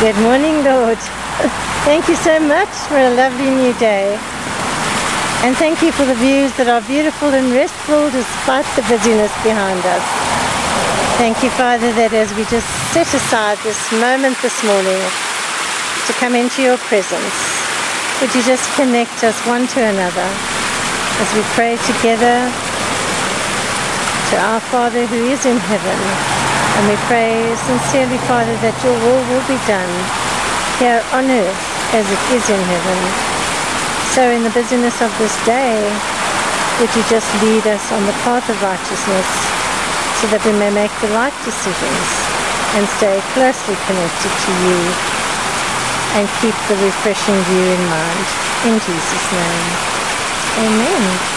Good morning, Lord. Thank you so much for a lovely new day. And thank you for the views that are beautiful and restful despite the busyness behind us. Thank you, Father, that as we just set aside this moment this morning to come into your presence, would you just connect us one to another as we pray together to our Father who is in heaven. And we pray sincerely, Father, that your will will be done here on earth as it is in heaven. So in the busyness of this day, would you just lead us on the path of righteousness so that we may make the right decisions and stay closely connected to you and keep the refreshing view in mind. In Jesus' name, amen.